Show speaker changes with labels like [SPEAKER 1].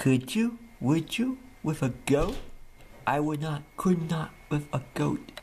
[SPEAKER 1] Could you? Would you? With a goat? I would not, could not with a goat.